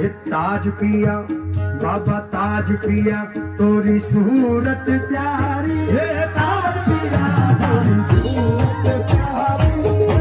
ये ताज पिया बाबा ताज पिया तोरी सूरत प्यारी।